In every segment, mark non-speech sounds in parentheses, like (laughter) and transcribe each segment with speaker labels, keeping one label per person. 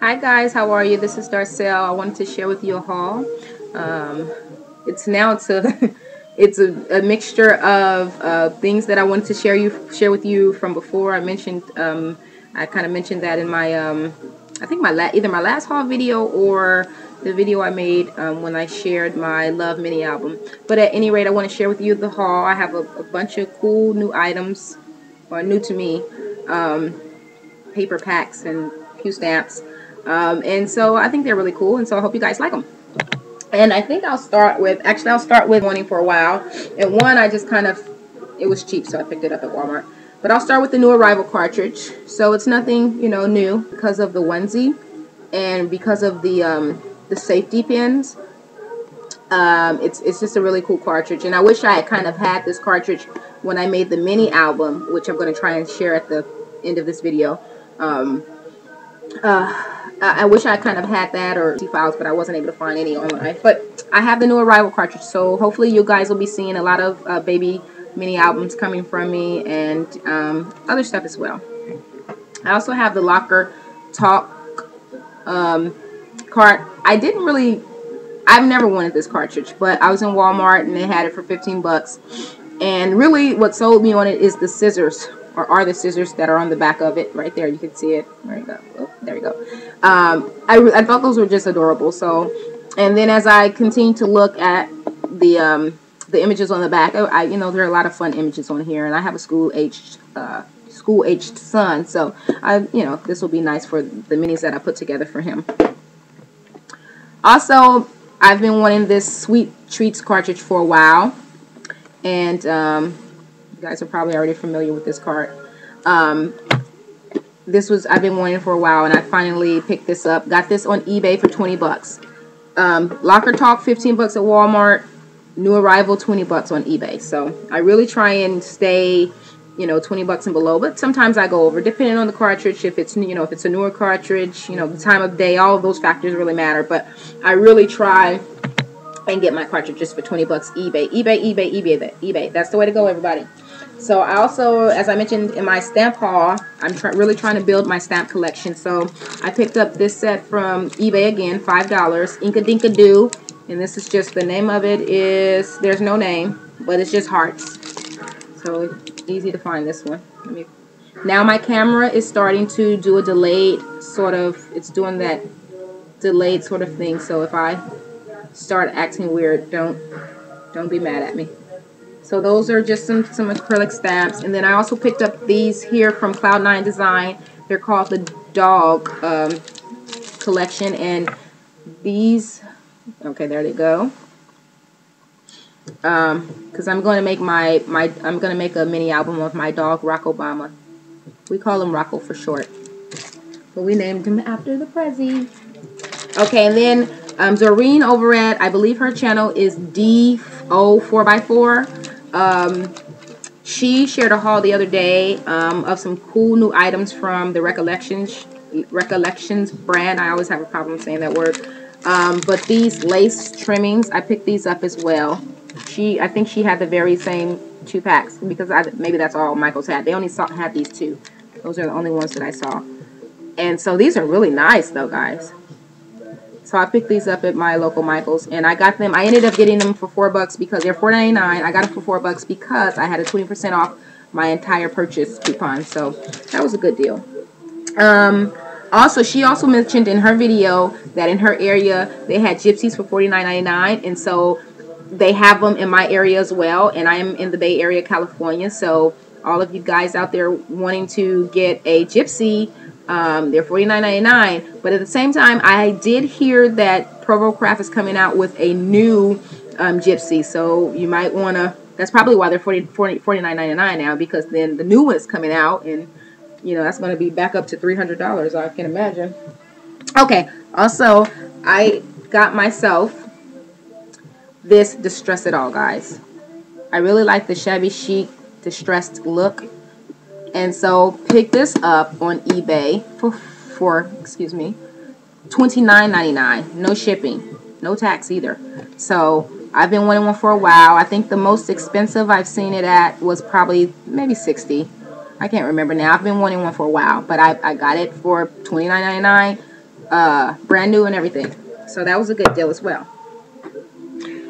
Speaker 1: Hi guys, how are you? This is Darcel. I wanted to share with you a haul. Um, it's now it's a (laughs) it's a, a mixture of uh, things that I wanted to share you share with you from before. I mentioned um, I kind of mentioned that in my um, I think my la either my last haul video or the video I made um, when I shared my Love mini album. But at any rate, I want to share with you the haul. I have a, a bunch of cool new items, or new to me, um, paper packs and few stamps. Um, and so I think they're really cool, and so I hope you guys like them. And I think I'll start with, actually I'll start with wanting for a while. And one I just kind of, it was cheap, so I picked it up at Walmart. But I'll start with the new Arrival cartridge. So it's nothing, you know, new because of the onesie and because of the um, the safety pins. Um, it's, it's just a really cool cartridge. And I wish I had kind of had this cartridge when I made the mini album, which I'm going to try and share at the end of this video. Um, uh, I wish I kind of had that or files, but I wasn't able to find any online. But I have the new Arrival cartridge, so hopefully you guys will be seeing a lot of uh, baby mini albums coming from me and um, other stuff as well. I also have the Locker Talk um, cart. I didn't really, I've never wanted this cartridge, but I was in Walmart and they had it for 15 bucks. And really what sold me on it is the scissors or are the scissors that are on the back of it right there. You can see it. There you go. Oh, there you go. Um, I, I thought those were just adorable. So, and then as I continue to look at the um, the images on the back, I, you know, there are a lot of fun images on here, and I have a school aged uh, school aged son, so I, you know, this will be nice for the minis that I put together for him. Also, I've been wanting this Sweet Treats cartridge for a while, and um, you guys are probably already familiar with this cart. Um, this was I've been wanting for a while, and I finally picked this up. Got this on eBay for 20 bucks. Um, Locker Talk 15 bucks at Walmart. New Arrival 20 bucks on eBay. So I really try and stay, you know, 20 bucks and below. But sometimes I go over, depending on the cartridge. If it's you know if it's a newer cartridge, you know the time of day, all of those factors really matter. But I really try and get my cartridges for 20 bucks eBay. eBay, eBay, eBay, eBay. That's the way to go, everybody. So I also, as I mentioned in my stamp haul, I'm really trying to build my stamp collection. So I picked up this set from eBay again, $5, Inkadinkado. And this is just, the name of it is, there's no name, but it's just hearts. So easy to find this one. Me, now my camera is starting to do a delayed sort of, it's doing that delayed sort of thing. So if I start acting weird, don't, don't be mad at me. So those are just some, some acrylic stamps. And then I also picked up these here from Cloud9 Design. They're called the Dog um, Collection. And these, okay, there they go. Um, because I'm going to make my, my, I'm going to make a mini album of my dog, Rock Obama. We call him Rocco for short. But we named him after the Prezi. Okay, and then um, Doreen over at, I believe her channel is D04x4. Um, she shared a haul the other day um, of some cool new items from the Recollections Recollections brand. I always have a problem saying that word. Um, but these lace trimmings, I picked these up as well. She, I think she had the very same two packs because I, maybe that's all Michael's had. They only saw, had these two. Those are the only ones that I saw. And so these are really nice though, guys. So I picked these up at my local Michaels, and I got them. I ended up getting them for four bucks because they're four ninety nine. I got them for four bucks because I had a twenty percent off my entire purchase coupon. So that was a good deal. Um, also, she also mentioned in her video that in her area they had gypsies for forty nine ninety nine, and so they have them in my area as well. And I am in the Bay Area, California, so all of you guys out there wanting to get a gypsy um, they're $49.99. But at the same time, I did hear that Provo Craft is coming out with a new um, Gypsy. So you might want to, that's probably why they're 40, 40, $49.99 now because then the new one is coming out and, you know, that's going to be back up to $300, I can imagine. Okay, also, I got myself this Distress It All, guys. I really like the shabby chic distressed look and so pick this up on eBay for, for excuse me, $29.99. No shipping. No tax either. So I've been wanting one for a while. I think the most expensive I've seen it at was probably maybe 60 I can't remember now. I've been wanting one for a while, but I, I got it for $29.99, uh, brand new and everything. So that was a good deal as well.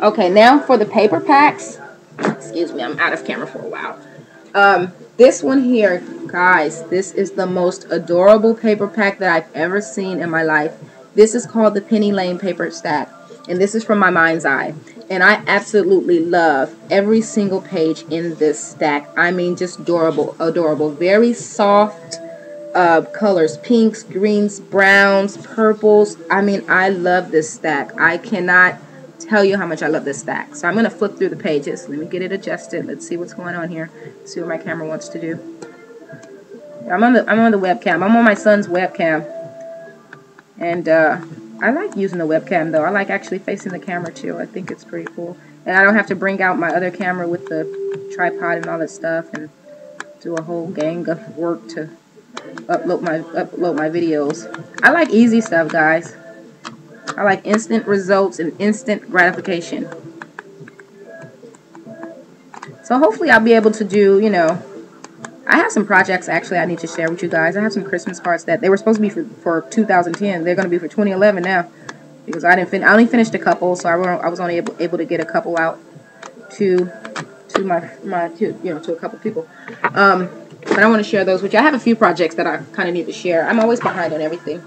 Speaker 1: Okay, now for the paper packs. Excuse me, I'm out of camera for a while. Um, this one here, guys, this is the most adorable paper pack that I've ever seen in my life. This is called the Penny Lane Paper Stack, and this is from my mind's eye. And I absolutely love every single page in this stack. I mean, just adorable, adorable. Very soft uh, colors, pinks, greens, browns, purples. I mean, I love this stack. I cannot tell you how much I love this stack. So I'm going to flip through the pages. Let me get it adjusted. Let's see what's going on here. See what my camera wants to do. I'm on the I'm on the webcam. I'm on my son's webcam. And uh, I like using the webcam though. I like actually facing the camera too. I think it's pretty cool. And I don't have to bring out my other camera with the tripod and all that stuff and do a whole gang of work to upload my upload my videos. I like easy stuff, guys. I like instant results and instant gratification. So hopefully I'll be able to do, you know, I have some projects actually I need to share with you guys. I have some Christmas cards that they were supposed to be for, for 2010. They're going to be for 2011 now because I didn't fin I only finished a couple, so I, I was only able, able to get a couple out to to my my to, you know to a couple people. Um, but I want to share those you. I have a few projects that I kind of need to share. I'm always behind on everything.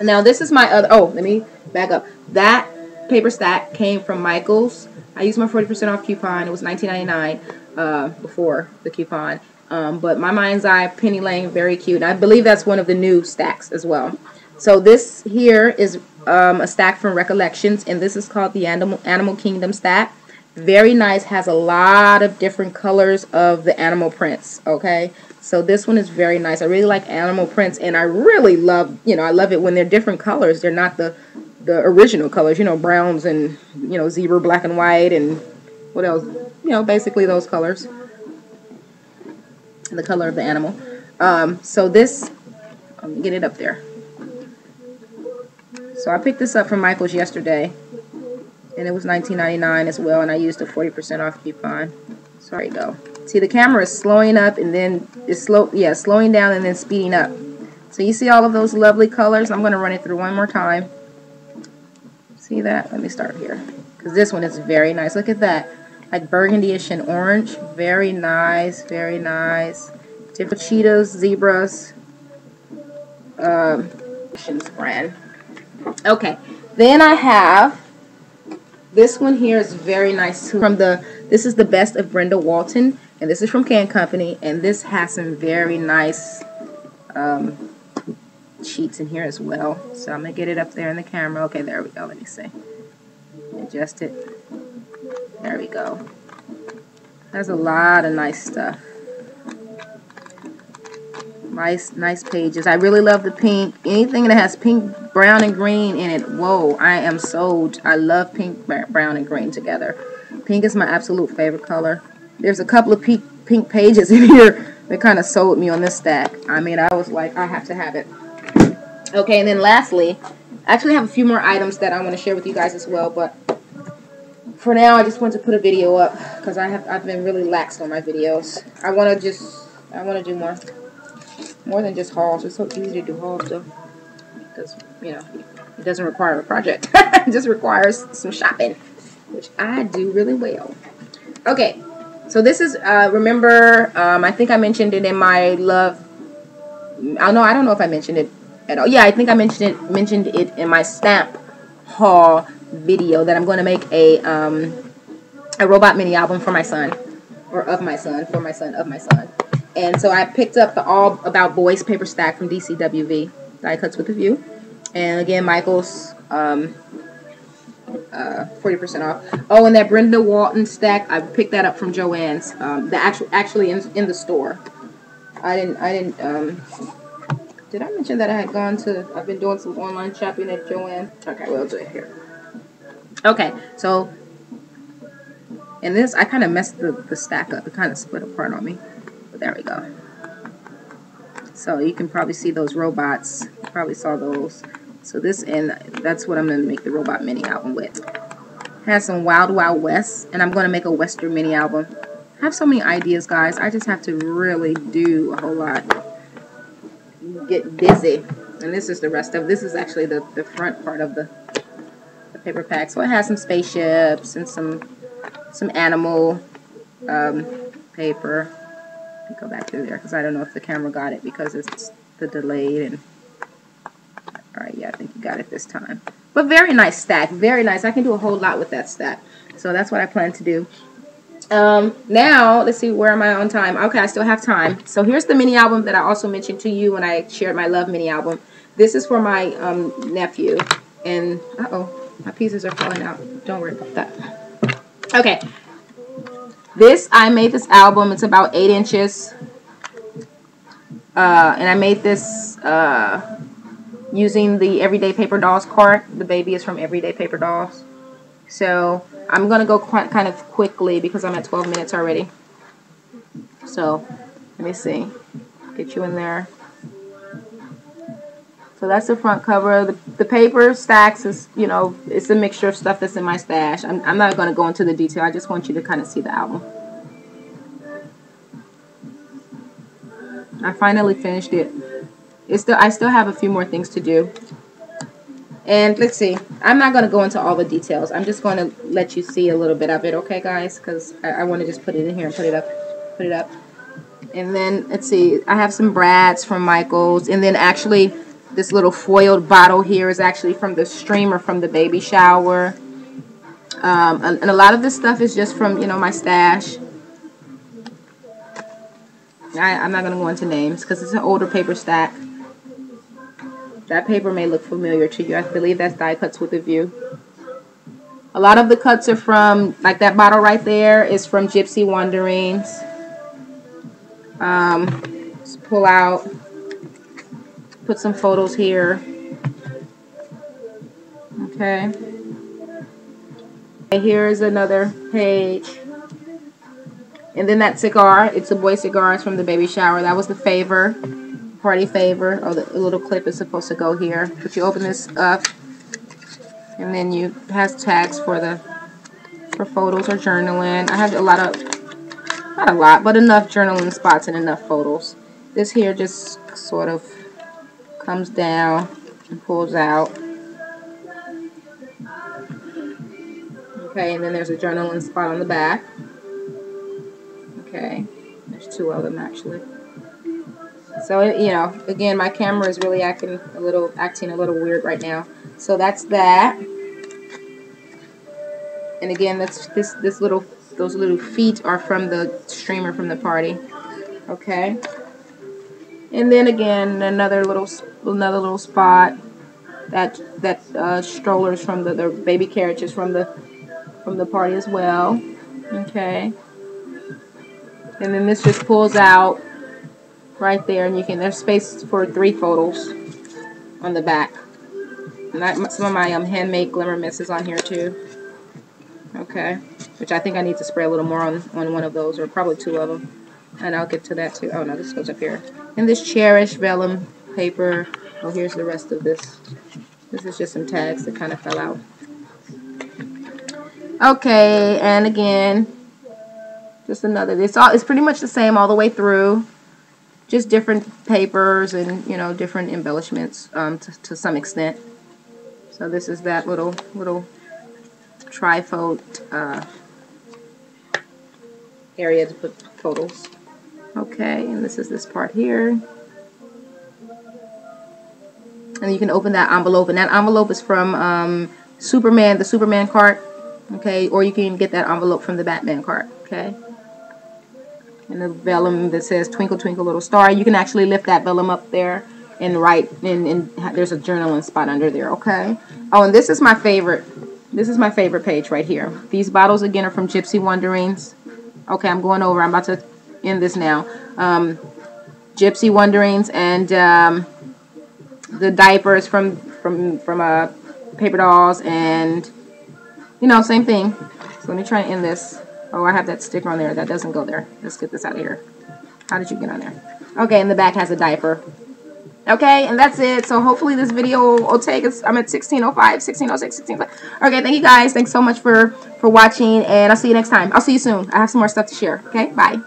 Speaker 1: Now this is my other, oh, let me back up. That paper stack came from Michaels. I used my 40% off coupon. It was $19.99 uh, before the coupon. Um, but my mind's eye, Penny Lane, very cute. And i believe that's one of the new stacks as well. So this here is um, a stack from Recollections, and this is called the Animal, Animal Kingdom stack. Very nice, has a lot of different colors of the animal prints, okay? So this one is very nice. I really like animal prints, and I really love, you know, I love it when they're different colors. They're not the the original colors, you know, browns and, you know, zebra, black and white, and what else? You know, basically those colors. The color of the animal. Um, so this, let me get it up there. So I picked this up from Michael's yesterday, and it was $19.99 as well, and I used a 40% off coupon. So you go. See, the camera is slowing up and then it's slow, yeah, slowing down and then speeding up. So you see all of those lovely colors? I'm going to run it through one more time. See that? Let me start here. Because this one is very nice. Look at that. Like burgundy-ish and orange. Very nice. Very nice. Different cheetahs, zebras. Um, brand. Okay. Then I have this one here is very nice too. From the this is the best of Brenda Walton. And this is from K&Company, and this has some very nice um, sheets in here as well. So I'm going to get it up there in the camera. Okay, there we go. Let me see. Adjust it. There we go. There's a lot of nice stuff. Nice, nice pages. I really love the pink. Anything that has pink, brown, and green in it. Whoa, I am sold. I love pink, brown, and green together. Pink is my absolute favorite color there's a couple of pink, pink pages in (laughs) here that kind of sold me on this stack. I mean, I was like, I have to have it. Okay, and then lastly, I actually have a few more items that I want to share with you guys as well, but for now, I just want to put a video up because I have I've been really lax on my videos. I want to just I want to do more more than just hauls. It's so easy to do hauls though because you know it doesn't require a project. (laughs) it just requires some shopping, which I do really well. Okay, so this is, uh, remember, um, I think I mentioned it in my love, I know, I don't know if I mentioned it at all. Yeah, I think I mentioned it, mentioned it in my stamp haul video that I'm going to make a, um, a robot mini album for my son, or of my son, for my son, of my son. And so I picked up the All About Boys paper stack from DCWV, die cuts with a view. And again, Michael's um, uh, 40% off. Oh, and that Brenda Walton stack, I picked that up from Joann's. Um, the actual, actually in, in the store. I didn't, I didn't, um, did I mention that I had gone to, I've been doing some online shopping at Joann? Okay, we'll do it here. Okay, so, and this, I kind of messed the, the stack up. It kind of split apart on me. But there we go. So you can probably see those robots. You probably saw those. So this, and that's what I'm going to make the Robot Mini album with. Has some Wild Wild West, and I'm going to make a Western mini album. I have so many ideas, guys. I just have to really do a whole lot. Get busy. And this is the rest of this is actually the, the front part of the, the paper pack. So it has some spaceships and some some animal um, paper. Go back through there because I don't know if the camera got it because it's the delayed and all right yeah I think you got it this time. But very nice stack very nice. I can do a whole lot with that stack. So that's what I plan to do. Um, now let's see where am I on time? Okay I still have time. So here's the mini album that I also mentioned to you when I shared my love mini album. This is for my um, nephew. And uh oh my pieces are falling out. Don't worry about that. Okay. This, I made this album. It's about 8 inches. Uh, and I made this uh, using the Everyday Paper Dolls cart. The baby is from Everyday Paper Dolls. So I'm going to go kind of quickly because I'm at 12 minutes already. So let me see. Get you in there. So that's the front cover. The, the paper stacks is, you know, it's a mixture of stuff that's in my stash. I'm, I'm not going to go into the detail. I just want you to kind of see the album. I finally finished it. It's still I still have a few more things to do. And let's see. I'm not going to go into all the details. I'm just going to let you see a little bit of it, okay, guys? Because I, I want to just put it in here and put it up. Put it up. And then, let's see. I have some Brads from Michaels. And then actually this little foiled bottle here is actually from the streamer from the baby shower. Um, and, and a lot of this stuff is just from, you know, my stash. I, I'm not going to go into names because it's an older paper stack. That paper may look familiar to you. I believe that's die cuts with a view. A lot of the cuts are from, like that bottle right there is from Gypsy Wanderings. Um, pull out put some photos here. Okay. And here's another page. And then that cigar, it's a boy cigar. It's from the baby shower. That was the favor, party favor. or the little clip is supposed to go here. But you open this up, and then you has tags for the for photos or journaling. I have a lot of, not a lot, but enough journaling spots and enough photos. This here just sort of comes down and pulls out. Okay, and then there's a journaling spot on the back. Okay, there's two of them actually. So, you know, again, my camera is really acting a little, acting a little weird right now. So that's that. And again, that's this, this little, those little feet are from the streamer from the party. Okay. And then again, another little another little spot. That that uh, strollers from the, the baby carriages from the from the party as well. Okay. And then this just pulls out right there, and you can there's space for three photos on the back. And that, some of my um, handmade glimmer mists on here too. Okay, which I think I need to spray a little more on on one of those, or probably two of them. And I'll get to that too. Oh no, this goes up here. And this Cherish vellum paper. Oh, here's the rest of this. This is just some tags that kind of fell out. Okay, and again, just another. It's all. It's pretty much the same all the way through. Just different papers and you know different embellishments um, to, some extent. So this is that little little trifold uh, area to put photos. Okay, and this is this part here. And you can open that envelope. And that envelope is from um, Superman, the Superman cart. Okay, or you can get that envelope from the Batman cart. Okay. And the vellum that says Twinkle Twinkle Little Star. You can actually lift that vellum up there and write, and, and there's a journaling spot under there. Okay. Oh, and this is my favorite. This is my favorite page right here. These bottles again are from Gypsy Wanderings. Okay, I'm going over. I'm about to end this now. Um, Gypsy Wanderings and um, the diapers from from from uh, Paper Dolls and you know same thing. So let me try and end this. Oh, I have that sticker on there. That doesn't go there. Let's get this out of here. How did you get on there? Okay, and the back has a diaper. Okay, and that's it. So hopefully this video will take us. I'm at 1605, 1606, 1605. Okay, thank you guys. Thanks so much for for watching, and I'll see you next time. I'll see you soon. I have some more stuff to share. Okay, bye.